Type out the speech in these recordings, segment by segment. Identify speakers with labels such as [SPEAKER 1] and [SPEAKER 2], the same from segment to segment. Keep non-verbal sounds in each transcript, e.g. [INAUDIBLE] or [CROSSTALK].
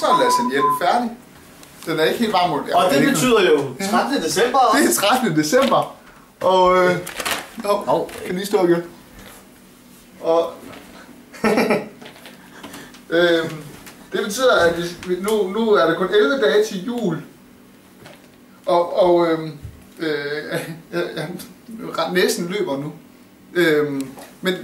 [SPEAKER 1] så er lasagnetten færdig. Den er ikke helt varm. Jeg
[SPEAKER 2] Og det
[SPEAKER 1] ikke,
[SPEAKER 2] betyder jo 13. december.
[SPEAKER 1] Det er 13. december. Og... Øh, jo,
[SPEAKER 3] Hov.
[SPEAKER 1] kan lige stå igen. Og... [LAUGHS] øhm, det betyder, at vi, nu, nu er der kun 11 dage til jul. Og, og øhm, øh, [LAUGHS] jeg, jeg, næsten løber nu. Øhm, men...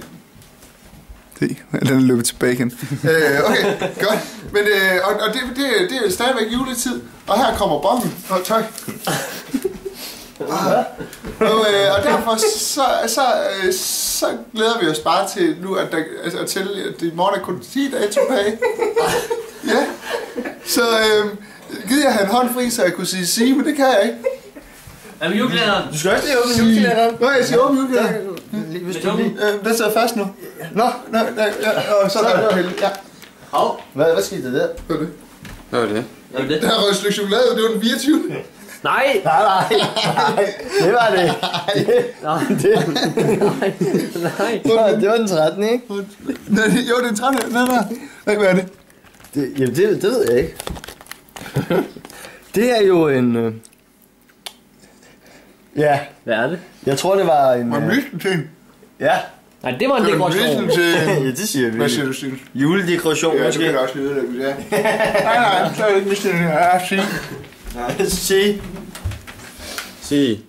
[SPEAKER 1] Det, den er løbet tilbage igen. øh, okay, godt. Men, øh, og, og det, det, det er stadigvæk juletid. Og her kommer bomben. Og tøj. Og, øh, og derfor så, så, øh, så glæder vi os bare til nu, at der, altså, til, at i morgen er kun 10 dage tilbage. [LAUGHS] Ja. Så øh, gider jeg have en hånd fri, så jeg kunne sige sige, men det kan jeg ikke.
[SPEAKER 3] Er vi julekalenderen?
[SPEAKER 2] Du skal også lige åbne julekalenderen.
[SPEAKER 1] Nå, jeg siger åben julekalender.
[SPEAKER 2] Lige, Hvis du lige...
[SPEAKER 1] Øh, den sidder fast nu. Nå, nå, nå ja, og så er der. Ja,
[SPEAKER 2] Hov, hvad, hvad skete der der?
[SPEAKER 1] det var det.
[SPEAKER 4] Hvad var det?
[SPEAKER 3] Er det det?
[SPEAKER 1] Der er røget et stykke chokolade, det var den 24.
[SPEAKER 3] Nej!
[SPEAKER 2] Nej, nej, nej. Det var det.
[SPEAKER 3] Nej,
[SPEAKER 2] det,
[SPEAKER 3] nej. [LAUGHS]
[SPEAKER 2] det, var, det var den 13, ikke?
[SPEAKER 1] Nej, jo, det er en 13. Nej, nej. Nej, hvad er det?
[SPEAKER 2] Det, jamen, det, det ved jeg ikke. Det er jo en... Øh... Ja,
[SPEAKER 3] Hvad er det?
[SPEAKER 2] jeg tror, det var en...
[SPEAKER 1] Var
[SPEAKER 2] Øh... Ja,
[SPEAKER 3] Nej, det var en
[SPEAKER 1] Det
[SPEAKER 3] dekoration. [LAUGHS]
[SPEAKER 2] ja, det siger vi.
[SPEAKER 1] Hvad siger du, Stine?
[SPEAKER 2] Juledekoration,
[SPEAKER 1] Ja, det
[SPEAKER 2] måske.
[SPEAKER 1] kan da også lyde, det ja. Nej, nej, så er det ikke mysen. Ja, sige.
[SPEAKER 2] Nej, sige.
[SPEAKER 4] Sig.